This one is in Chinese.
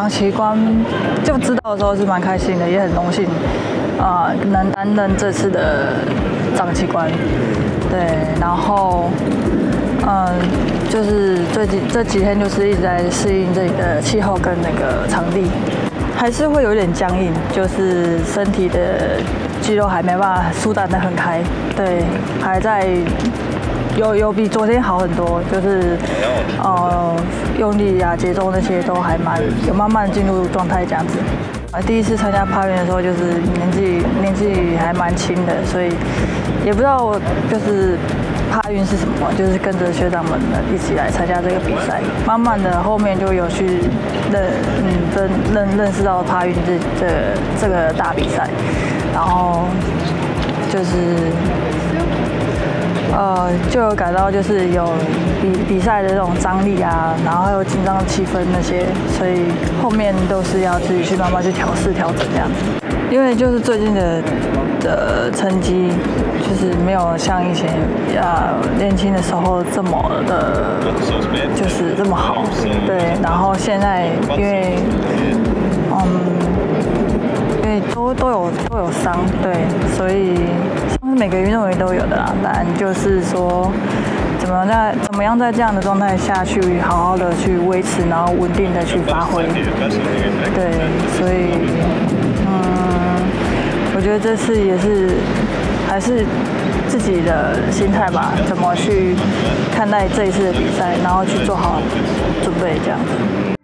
长旗官就知道的时候是蛮开心的，也很荣幸，啊，能担任这次的长旗官。对，然后，嗯，就是最近这几天就是一直在适应这里的气候跟那个场地，还是会有点僵硬，就是身体的肌肉还没办法舒展的很开。对，还在。有有比昨天好很多，就是呃用力啊、节奏那些都还蛮有慢慢进入状态这样子。啊，第一次参加趴运的时候，就是年纪年纪还蛮轻的，所以也不知道就是趴运是什么，就是跟着学长们一起来参加这个比赛。慢慢的后面就有去认嗯认认认识到趴运这这这个大比赛，然后就是。呃，就有感到就是有比比赛的这种张力啊，然后还有紧张气氛那些，所以后面都是要自己去慢慢去调试调整这样子。因为就是最近的的成绩，就是没有像以前啊年轻的时候这么的，就是这么好。对，然后现在因为，都都有都有伤，对，所以。每个运动员都有的啦，但就是说，怎么在怎么样在这样的状态下去好好的去维持，然后稳定的去发挥。对，所以，嗯，我觉得这次也是还是自己的心态吧，怎么去看待这一次的比赛，然后去做好准备这样子。